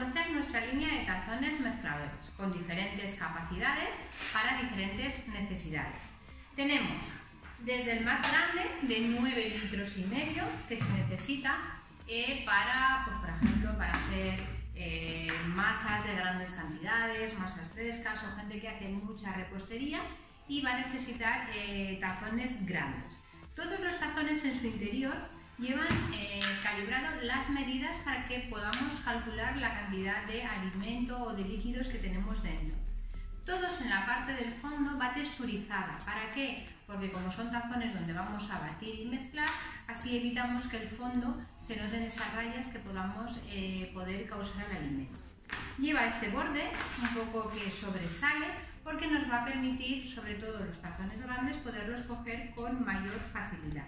conocer nuestra línea de calzones mezcladores con diferentes capacidades para diferentes necesidades. Tenemos desde el más grande de 9 litros y medio que se necesita eh, para, pues, por ejemplo, para hacer eh, masas de grandes cantidades, masas frescas o gente que hace mucha repostería y va a necesitar eh, tazones grandes. Todos los tazones en su interior llevan calibrado las medidas para que podamos calcular la cantidad de alimento o de líquidos que tenemos dentro. Todos en la parte del fondo va texturizada. ¿Para qué? Porque como son tazones donde vamos a batir y mezclar, así evitamos que el fondo se noten esas rayas que podamos eh, poder causar al alimento. Lleva este borde un poco que sobresale porque nos va a permitir, sobre todo los tazones grandes, poderlos coger con mayor facilidad.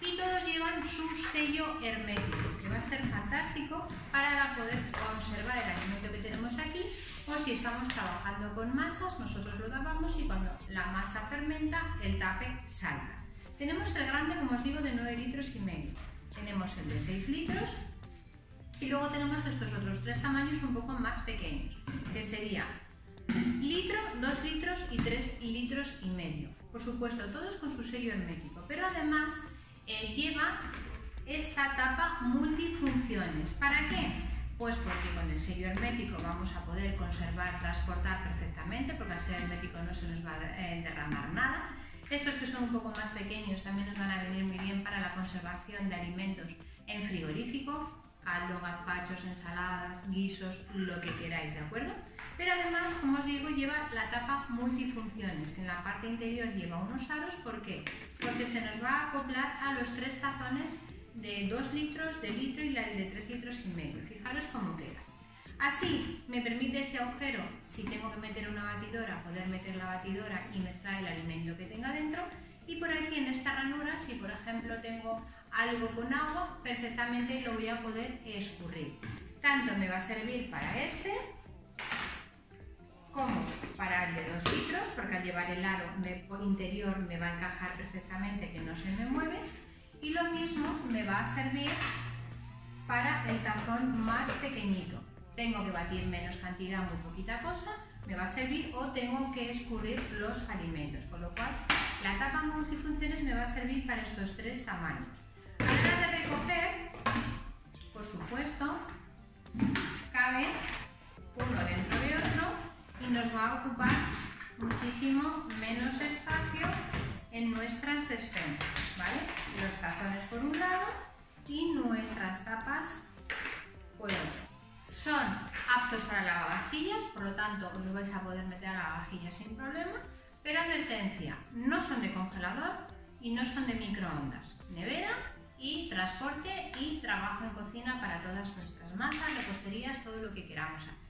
Y todos llevan su sello hermético, que va a ser fantástico para poder conservar el alimento que tenemos aquí o si estamos trabajando con masas, nosotros lo tapamos y cuando la masa fermenta, el tape salta. Tenemos el grande, como os digo, de 9 litros y medio. Tenemos el de 6 litros y luego tenemos estos otros tres tamaños un poco más pequeños, que serían litro, 2 litros y 3 litros y medio. Por supuesto, todos con su sello hermético, pero además lleva esta tapa multifunciones. ¿Para qué? Pues porque con el sello hermético vamos a poder conservar, transportar perfectamente, porque al ser hermético no se nos va a eh, derramar nada. Estos que son un poco más pequeños también nos van a venir muy bien para la conservación de alimentos en frigorífico, caldo, gazpachos, ensaladas, guisos, lo que queráis, ¿de acuerdo? Pero además, como os digo, lleva la tapa multifunciones, que en la parte interior lleva unos aros, ¿por qué? Porque se nos va a acoplar a los tres tazones de 2 litros, de litro y la de 3 litros y medio. Fijaros cómo queda. Así me permite este agujero, si tengo que meter una batidora, poder meter la batidora y mezclar el alimento que tenga dentro. Y por aquí en esta ranura, si por ejemplo tengo algo con agua, perfectamente lo voy a poder escurrir. Tanto me va a servir para este, llevar el aro interior me va a encajar perfectamente que no se me mueve y lo mismo me va a servir para el tazón más pequeñito. Tengo que batir menos cantidad, muy poquita cosa, me va a servir o tengo que escurrir los alimentos, con lo cual la tapa multifunciones me va a servir para estos tres tamaños. A la hora de recoger, por supuesto, cabe uno dentro de otro y nos va a ocupar menos espacio en nuestras despensas, ¿vale? Los tazones por un lado y nuestras tapas por otro. Son aptos para la lavavajillas, por lo tanto los vais a poder meter a la lavavajilla sin problema, pero advertencia, no son de congelador y no son de microondas. Nevera y transporte y trabajo en cocina para todas nuestras masas, reposterías, todo lo que queramos hacer.